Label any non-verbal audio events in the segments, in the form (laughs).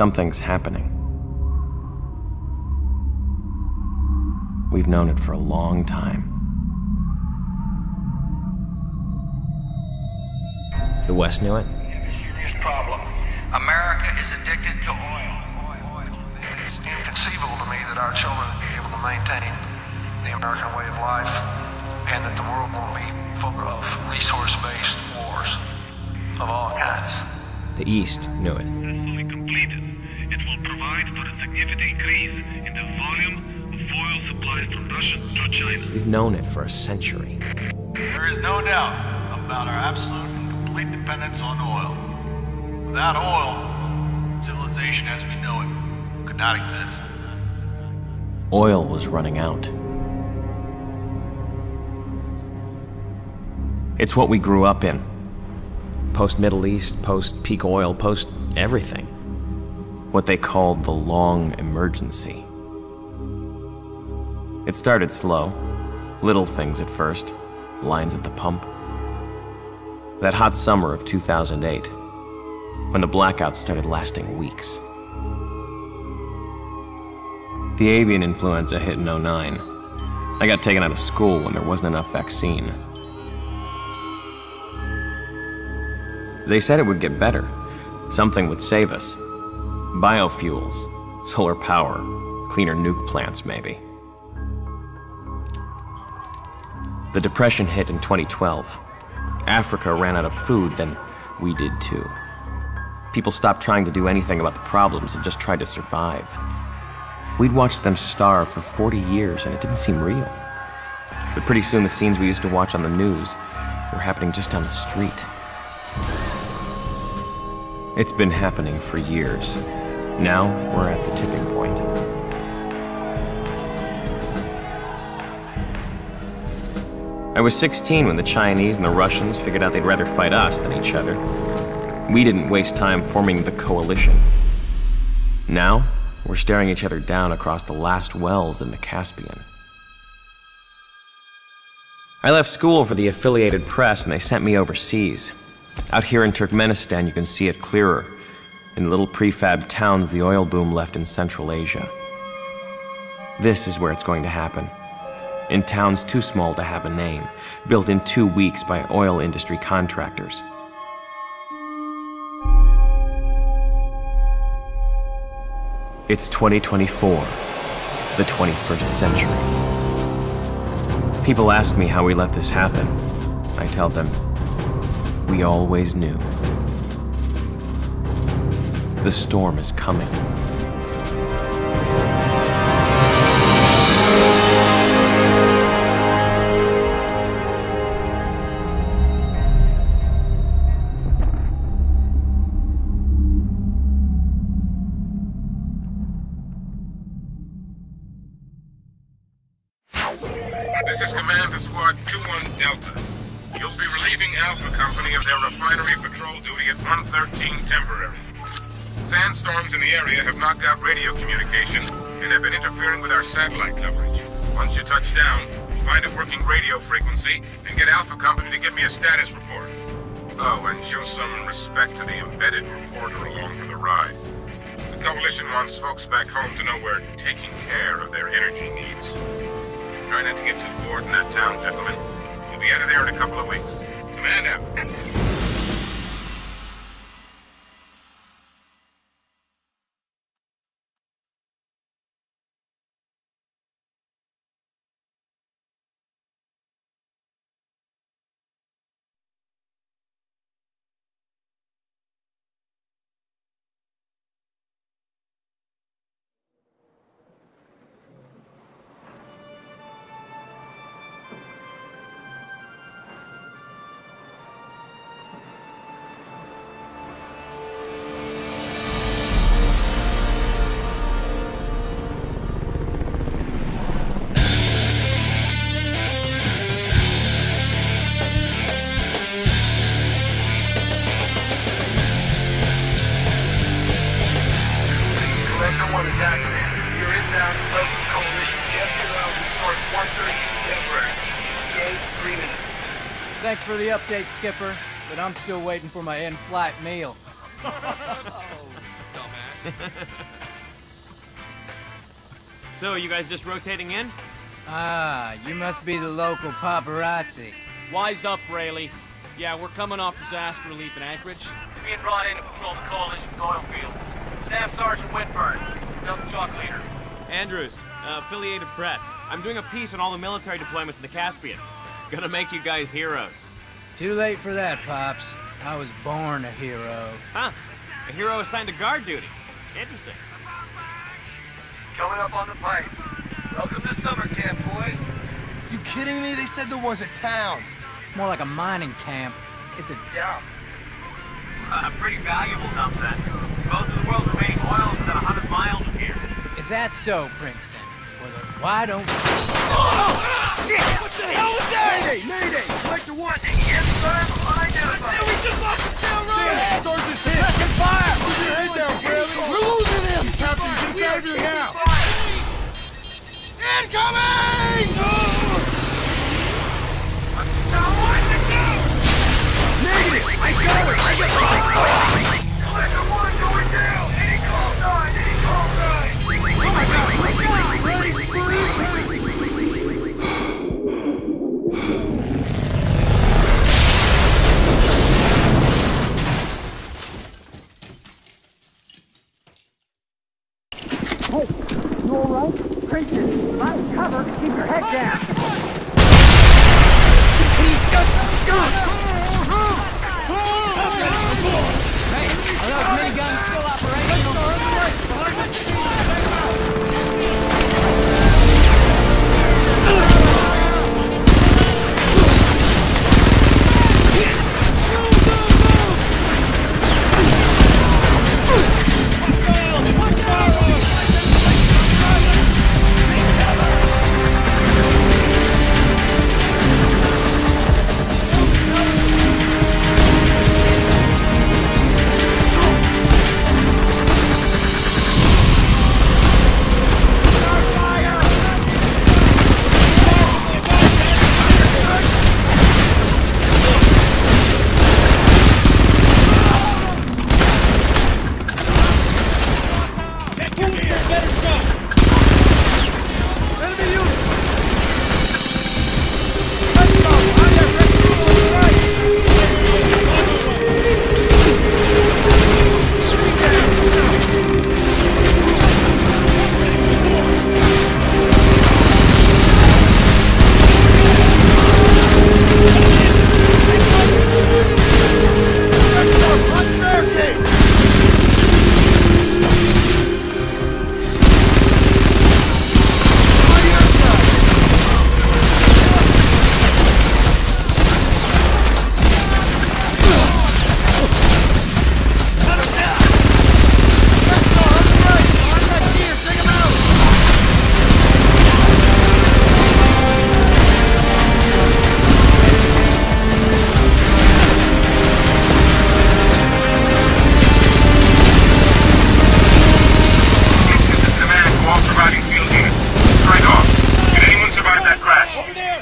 Something's happening. We've known it for a long time. The West knew it? Serious problem. America is addicted to oil. It's inconceivable to me that our children will be able to maintain the American way of life and that the world will be full of resource-based wars of all kinds. The East knew it. successfully completed, it will provide for a significant increase in the volume of oil supplies from Russia to China. We've known it for a century. There is no doubt about our absolute and complete dependence on oil. Without oil, civilization as we know it could not exist. Oil was running out. It's what we grew up in. Post Middle East, post peak oil, post everything. What they called the long emergency. It started slow, little things at first, lines at the pump. That hot summer of 2008, when the blackouts started lasting weeks. The avian influenza hit in 09. I got taken out of school when there wasn't enough vaccine. They said it would get better. Something would save us. Biofuels, solar power, cleaner nuke plants, maybe. The Depression hit in 2012. Africa ran out of food, then we did too. People stopped trying to do anything about the problems and just tried to survive. We'd watched them starve for 40 years and it didn't seem real. But pretty soon the scenes we used to watch on the news were happening just down the street. It's been happening for years. Now we're at the tipping point. I was 16 when the Chinese and the Russians figured out they'd rather fight us than each other. We didn't waste time forming the coalition. Now, we're staring each other down across the last wells in the Caspian. I left school for the affiliated press and they sent me overseas. Out here in Turkmenistan, you can see it clearer. In little prefab towns the oil boom left in Central Asia. This is where it's going to happen. In towns too small to have a name, built in two weeks by oil industry contractors. It's 2024, the 21st century. People ask me how we let this happen. I tell them, we always knew. The storm is coming. This is Command to Squad 2-1 Delta. You'll be relieving Alpha Company of their refinery patrol duty at 113 temporary. Sandstorms in the area have knocked out radio communication and have been interfering with our satellite coverage. Once you touch down, find a working radio frequency and get Alpha Company to give me a status report. Oh, and show some respect to the embedded reporter along for the ride. The Coalition wants folks back home to know we're taking care of their energy needs. Try not to get too bored in that town, gentlemen. We'll be out of there in a couple of weeks. Command out. Thanks for the update, Skipper, but I'm still waiting for my in-flight meal. Dumbass. (laughs) So, you guys just rotating in? Ah, you must be the local paparazzi. Wise up, Rayleigh. Yeah, we're coming off disaster relief in Anchorage. Being brought in to patrol the coalition's oil fields. Staff Sergeant Whitburn, Delta Chalk leader. Andrews, uh, affiliated press. I'm doing a piece on all the military deployments in the Caspian. Gonna make you guys heroes. Too late for that, Pops. I was born a hero. Huh? A hero assigned to guard duty. Interesting. Coming up on the pipe. Welcome to summer camp, boys. You kidding me? They said there was a town. More like a mining camp. It's a dump. A pretty valuable dump, then. Most of the world's remaining oil is within 100 miles of here. Is that so, Princeton? Well, then why don't... Oh! Mayday! Mayday! Sector one! Identified. We just lost the tail rotor! Sergeant's hit! Second fire! Keep your head down, Bradley! We're losing him! Captain, get out of here now! Incoming!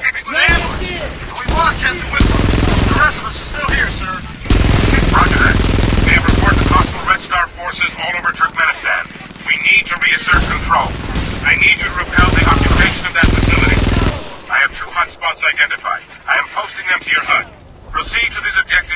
We lost Captain Whitburn. The rest of us are still here, sir. Roger that. Have Red Star forces all over Turkmenistan. We need to reassert control. I need you to repel the occupation of that facility. I have two hotspots identified. I am posting them to your HUD. Proceed to these objectives